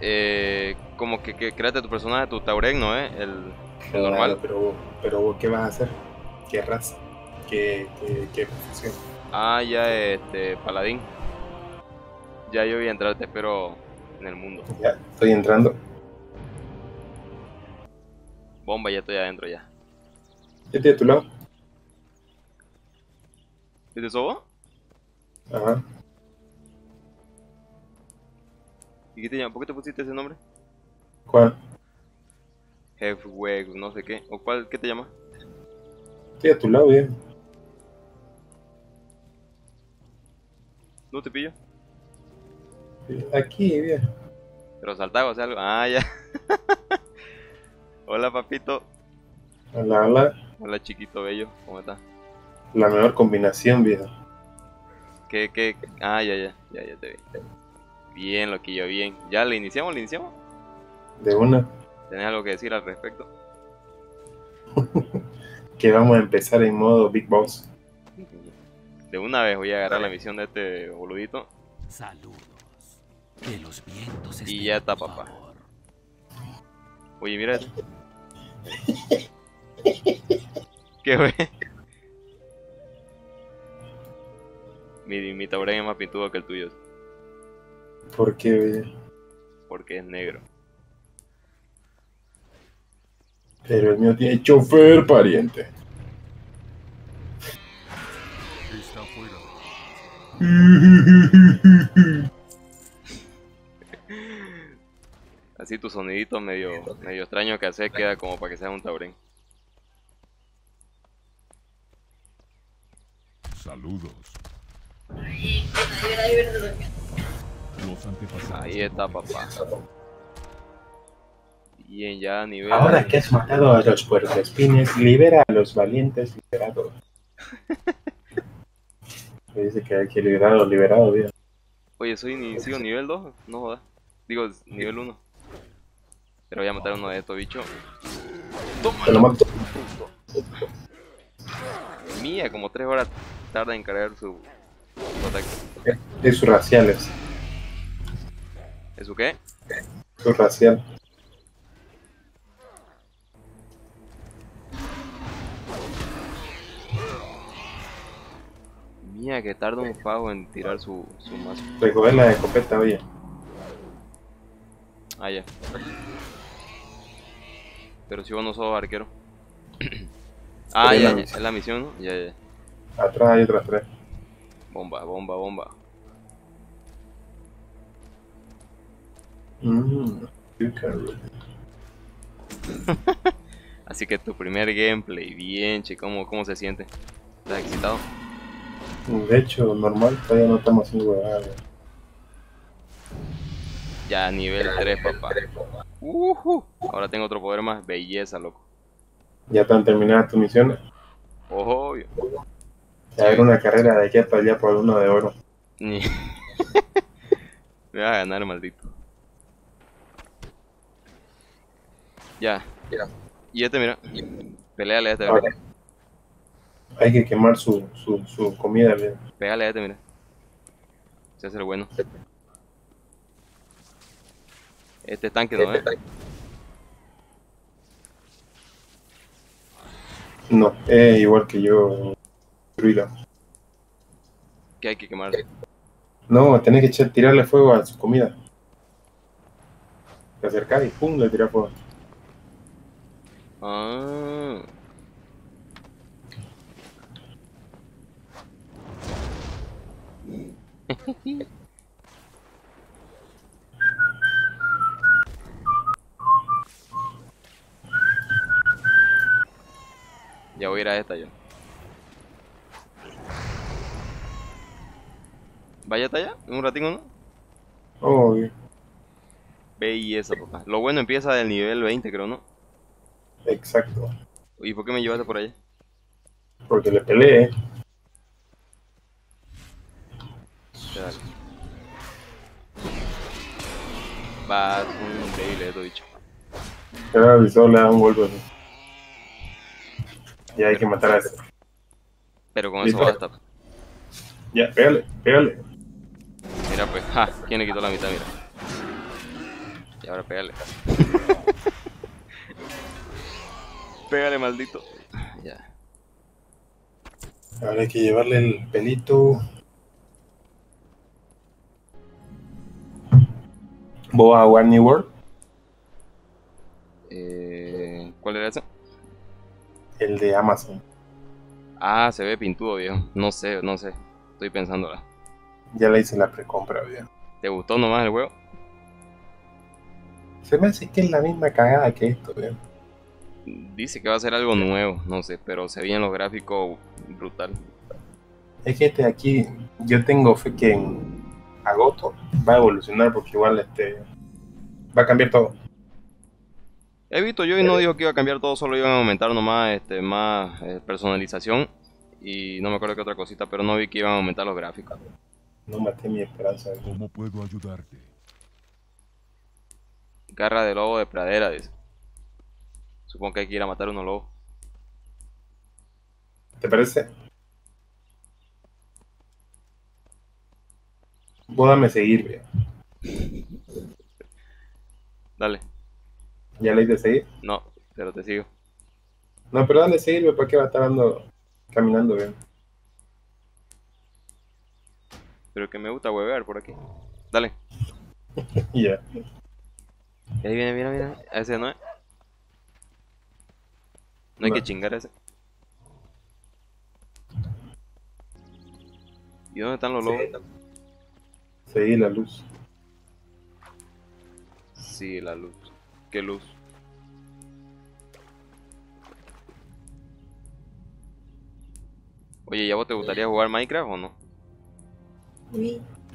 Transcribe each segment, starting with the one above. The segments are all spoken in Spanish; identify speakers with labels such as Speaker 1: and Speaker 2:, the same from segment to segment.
Speaker 1: Eh, como que, que créate tu personaje, tu Tauren, ¿no? Eh? El, normal.
Speaker 2: Pero, pero vos, ¿qué vas a hacer? ¿Qué raza? ¿Qué, qué, qué profesión?
Speaker 1: Ah, ya, este, paladín. Ya yo voy a entrar, te espero en el mundo.
Speaker 2: Ya, estoy entrando.
Speaker 1: Bomba, ya estoy adentro ya.
Speaker 2: Yo estoy a tu lado.
Speaker 1: ¿Es de Sobo?
Speaker 2: Ajá.
Speaker 1: ¿Y qué te llama? ¿Por qué te pusiste ese nombre?
Speaker 2: ¿Cuál?
Speaker 1: Hefweg, no sé qué. ¿O cuál? ¿Qué te llama?
Speaker 2: Estoy a tu lado, bien.
Speaker 1: ¿No te pillo?
Speaker 2: Aquí, bien.
Speaker 1: Pero saltaba o sea algo. Ah, ya. Hola, papito.
Speaker 2: Hola, hola.
Speaker 1: Hola, chiquito bello. ¿Cómo estás?
Speaker 2: La mejor combinación, viejo.
Speaker 1: ¿Qué, qué? Ah, ya, ya. Ya, ya te vi. Bien, loquillo, bien. ¿Ya le iniciamos? ¿Le iniciamos?
Speaker 2: De una.
Speaker 1: ¿Tenés algo que decir al respecto?
Speaker 2: Que vamos a empezar en modo Big Boss.
Speaker 1: De una vez voy a agarrar la misión de este boludito.
Speaker 3: Saludos. Que los vientos
Speaker 1: Y ya está, papá. Oye, mira esto. ¿Qué fue? Mi, mi es más pintudo que el tuyo,
Speaker 2: Porque,
Speaker 1: porque es negro.
Speaker 2: pero el mío tiene chofer pariente.
Speaker 3: Está fuera.
Speaker 1: Así tu sonidito medio, medio extraño que hace queda como para que sea un Tauren.
Speaker 4: Saludos. Los antepasados.
Speaker 1: Ahí está, papá. Bien, ya a nivel.
Speaker 2: Ahora que has matado a los puercoespines, libera a los valientes liberados. Me dice que hay que liberar a los liberados, bien.
Speaker 1: Oye, soy ni, sigo nivel 2, no jodas. Digo, nivel 1. Pero voy a matar a uno de estos bichos.
Speaker 2: Te lo mato.
Speaker 1: Mía, como 3 horas tarda en cargar su, su ataque.
Speaker 2: Es sus raciales.
Speaker 1: ¿Eso qué?
Speaker 2: Su racial.
Speaker 1: Mía, que tarda un fago en tirar su, su mazo.
Speaker 2: Recoger la escopeta, oye.
Speaker 1: Ah, ya. Pero si vos no sos arquero. ah, ya, ya, es la misión, ¿no? Ya, ya.
Speaker 2: Atrás hay otras tres.
Speaker 1: Bomba, bomba, bomba.
Speaker 2: Mm,
Speaker 1: Así que tu primer gameplay, bien, che, ¿cómo, cómo se siente? ¿Estás excitado?
Speaker 2: De hecho, normal, todavía no estamos haciendo huevadas.
Speaker 1: Ya, nivel 3, papá. Ujú. Ahora tengo otro poder más, belleza, loco.
Speaker 2: Ya están terminadas tus misiones.
Speaker 1: Obvio.
Speaker 2: Ya era una carrera de aquí hasta allá por uno de oro.
Speaker 1: Me vas a ganar, maldito. Ya. Y este, mira. Peleale a este, mira.
Speaker 2: hay que quemar su, su, su comida. bien.
Speaker 1: Pégale a este, mira. Se hace el bueno. Este es tanque, ¿no? eh?
Speaker 2: No, es igual que yo. Druida.
Speaker 1: Que hay que quemar.
Speaker 2: No, tenés que echar- tirarle fuego a su comida. Te acercás y pum, le tiras fuego.
Speaker 1: Ah. Ya voy a ir a esta yo. ¿Vaya hasta allá? ¿En un ratito, no?
Speaker 2: Oh, bien.
Speaker 1: Belleza, papá. Lo bueno empieza del nivel 20, creo, ¿no?
Speaker 2: Exacto.
Speaker 1: ¿Y por qué me llevaste por allá?
Speaker 2: Porque le peleé.
Speaker 1: Dale. Va, un increíble esto, bicho.
Speaker 2: Pero avisó, le da un golpe. Ya hay que matar a ese.
Speaker 1: Pero con eso basta.
Speaker 2: Ya, pégale, pégale.
Speaker 1: Mira, pues, ja, ¿quién le quitó la mitad? Mira. ahora pégale. pégale, maldito. Ya.
Speaker 2: Ahora hay que llevarle el pelito. ¿Vos a jugar New World?
Speaker 1: Eh, ¿Cuál era ese?
Speaker 2: El de Amazon.
Speaker 1: Ah, se ve pintudo, viejo. No sé, no sé. Estoy pensándola.
Speaker 2: Ya le hice la precompra, viejo.
Speaker 1: ¿Te gustó nomás el juego?
Speaker 2: Se me hace que es la misma cagada que esto, viejo.
Speaker 1: Dice que va a ser algo nuevo, no sé, pero se veían los gráficos brutal.
Speaker 2: Es que este de aquí, yo tengo fe que en agosto va a evolucionar porque igual este va a cambiar todo.
Speaker 1: He visto yo y no dijo que iba a cambiar todo, solo iban a aumentar nomás este, más eh, personalización y no me acuerdo qué otra cosita, pero no vi que iban a aumentar los gráficos.
Speaker 2: No maté mi esperanza.
Speaker 4: ¿Cómo puedo ayudarte?
Speaker 1: Garra de lobo de pradera, dice. Supongo que hay que ir a matar unos lobos.
Speaker 2: ¿Te parece? Vos dame seguir, viejo.
Speaker 1: Dale.
Speaker 2: ¿Ya le hice seguir?
Speaker 1: No, pero te sigo.
Speaker 2: No, pero dale seguir, viejo, ¿para qué va a estar dando, caminando, bien?
Speaker 1: Pero que me gusta huevear por aquí. Dale.
Speaker 2: Ya.
Speaker 1: Ahí viene, viene, viene. Ese no es. No hay que chingar a ese. ¿Y dónde están los lobos?
Speaker 2: Seguí la luz.
Speaker 1: Sí, la luz. ¿Qué luz? Oye, ¿ya vos te gustaría jugar Minecraft o no?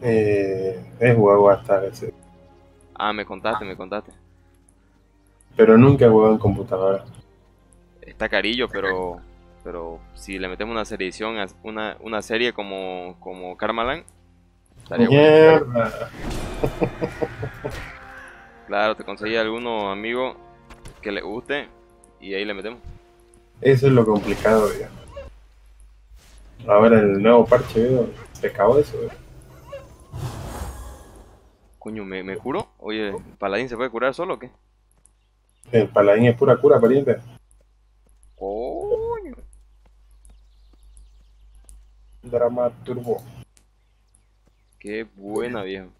Speaker 2: Eh, he jugado hasta veces,
Speaker 1: Ah, me contaste, me contaste.
Speaker 2: pero nunca he jugado en computadora.
Speaker 1: Está carillo, pero pero si le metemos una serie edición, una, una serie como, como Karmaland, estaría bueno.
Speaker 2: Mierda.
Speaker 1: Claro, te conseguí algunos amigos que le guste y ahí le metemos.
Speaker 2: Eso es lo complicado, viejo. Ahora el nuevo parche, viejo, se acabó eso, viejo.
Speaker 1: Coño, ¿me, me curo? Oye, ¿Paladín se puede curar solo o qué?
Speaker 2: El paladín es pura cura, pariente.
Speaker 1: Coño.
Speaker 2: Drama turbo.
Speaker 1: Qué buena, viejo.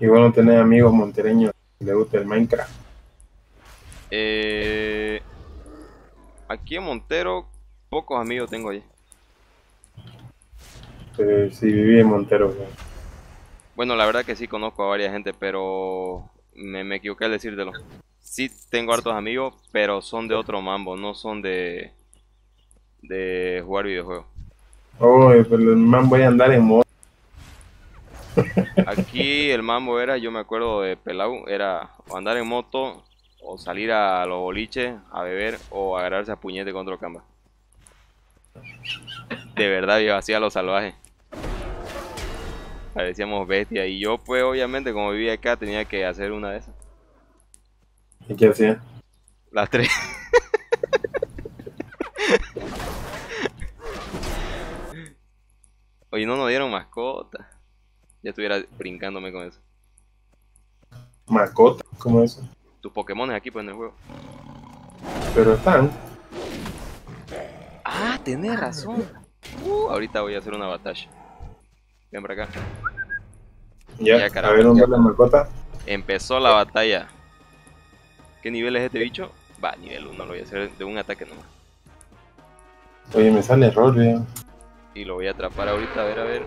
Speaker 2: Y vos no tenés amigos montereños que le guste el Minecraft.
Speaker 1: Eh, aquí en Montero, pocos amigos tengo allí.
Speaker 2: Eh, si viví en Montero.
Speaker 1: Bueno, la verdad que sí conozco a varias gente, pero me, me equivoqué al decírtelo. Sí tengo hartos amigos, pero son de otro mambo, no son de de jugar videojuegos.
Speaker 2: Oye, pero el voy a andar en moto.
Speaker 1: Aquí el mambo era, yo me acuerdo de Pelau, era o andar en moto o salir a los boliches a beber o agarrarse a puñete contra el camba. De verdad, yo hacía lo salvaje. Parecíamos bestia y yo pues obviamente como vivía acá tenía que hacer una de esas.
Speaker 2: ¿Y qué hacía?
Speaker 1: Las tres. Oye, no nos dieron mascota. Ya estuviera brincándome con eso.
Speaker 2: Mascota, ¿cómo eso?
Speaker 1: Tus Pokémon aquí pues en el juego.
Speaker 2: Pero están.
Speaker 1: Ah, tenés razón. Uh, ahorita voy a hacer una batalla. Ven para acá.
Speaker 2: Ya,
Speaker 1: Ya,
Speaker 2: a ver,
Speaker 1: ya.
Speaker 2: la mascota.
Speaker 1: Empezó la batalla. ¿Qué nivel es este bicho? Va, nivel 1, lo voy a hacer de un ataque nomás.
Speaker 2: Oye, me sale error, viejo.
Speaker 1: Y lo voy a atrapar ahorita, a ver, a ver.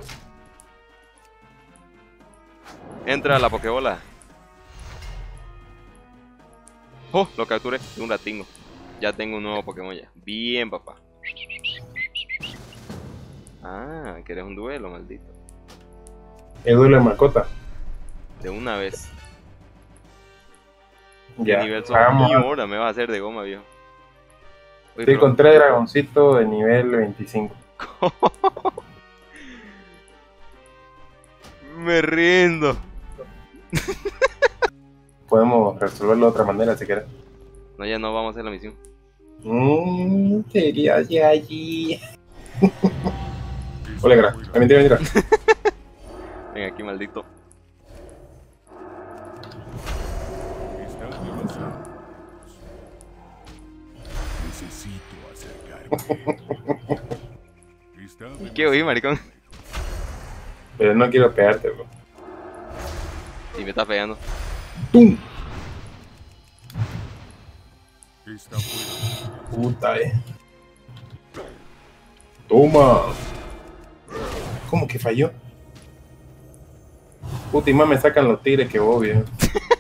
Speaker 1: Entra a la Pokébola. Oh, lo capturé de un ratingo. Ya tengo un nuevo Pokémon ya. Bien, papá. Ah, querés un duelo, maldito.
Speaker 2: Es duele mascota.
Speaker 1: De una vez. ¿Qué
Speaker 2: Ya,
Speaker 1: nivel sos?
Speaker 2: hagamos.
Speaker 1: Ni hora me va a hacer de goma, viejo.
Speaker 2: Estoy
Speaker 1: pero-
Speaker 2: con tres dragoncitos de nivel 25.
Speaker 1: Me rindo.
Speaker 2: Podemos resolverlo de otra manera si quieres.
Speaker 1: No, ya no vamos a hacer la misión.
Speaker 2: Mmm, sería de allí. Hola, gra. Mentira, mentira.
Speaker 1: Ven aquí, maldito.
Speaker 3: Acercarme. Está
Speaker 1: ¿Qué oí, maricón?
Speaker 2: Pero no quiero pegarte, bro.
Speaker 1: Y me está pegando.
Speaker 2: ¡Tum!
Speaker 3: Está fuera.
Speaker 2: Puta, eh. Toma. ¿Cómo que falló? Puta, y más me sacan los tigres que vos,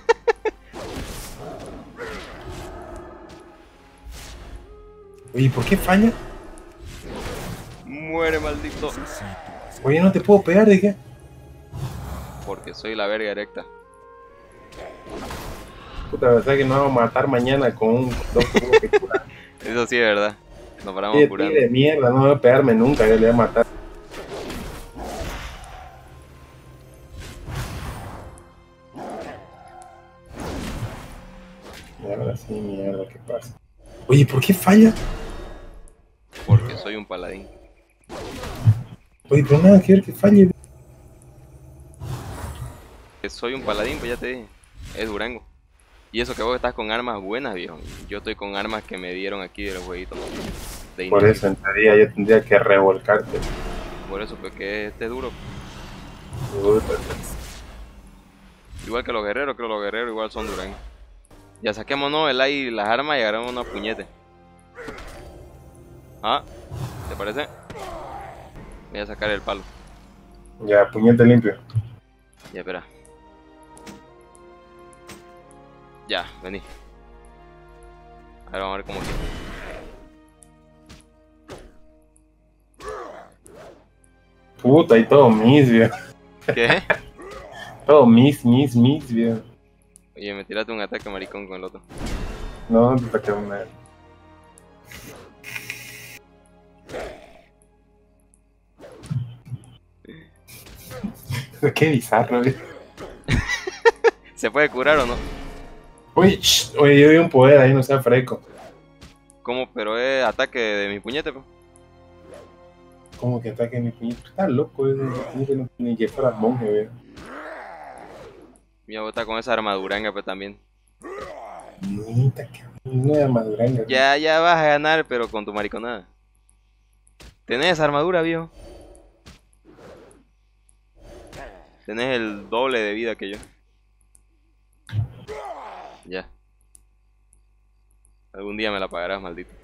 Speaker 2: Oye, ¿por qué falla?
Speaker 1: Muere, maldito.
Speaker 2: Oye, no te puedo pegar, ¿de qué?
Speaker 1: Porque soy la verga erecta.
Speaker 2: Puta, verdad que nos vamos a matar mañana con un dos que.
Speaker 1: Eso sí es verdad. Nos paramos
Speaker 2: Oye,
Speaker 1: curando.
Speaker 2: tigre de mierda, no va a pegarme nunca, yo le voy a matar. Mierda, sí, mierda, ¿qué pasa? Oye, ¿por qué falla?
Speaker 1: Porque soy un paladín.
Speaker 2: Oye, pero nada que ver que falle.
Speaker 1: Que Soy un paladín, pues ya te dije. Es Durango. Y eso que vos estás con armas buenas, viejo. Yo estoy con armas que me dieron aquí de los jueguitos. De
Speaker 2: Por eso, en teoría, yo tendría que revolcarte.
Speaker 1: Por eso, porque este es duro.
Speaker 2: Puta,
Speaker 1: Igual que los guerreros, creo que los guerreros igual son Durango. Ya saquémonos el aire y las armas y agarremos unos puñetes. ¿Ah? ¿Te parece? Voy a sacar el palo.
Speaker 2: Ya, puñete limpio.
Speaker 1: Ya, espera. Ya, vení. Ahora vamos a ver cómo queda.
Speaker 2: Puta, y todo mis, viejo.
Speaker 1: ¿Qué?
Speaker 2: Todo mis, mis, mis, viejo.
Speaker 1: Oye, me tiraste un ataque maricón con el otro.
Speaker 2: No, puta que una. Qué bizarro, viejo.
Speaker 1: ¿Se puede curar o no?
Speaker 2: Sh, oye, yo vi un poder ahí, no sea freco.
Speaker 1: ¿Cómo? Pero es ataque de mi puñete, pues.
Speaker 2: Como que ataque mi puñito. Está loco, puñete no- ni que fuera monje.
Speaker 1: Mira, vos estás con esa armaduranga, pues también.
Speaker 2: Nita, que no es maduranga.
Speaker 1: Ya, ya vas a ganar, pero con tu mariconada. Tenés armadura, viejo. Tenés el doble de vida que yo. Ya. Algún día me la pagarás, maldito.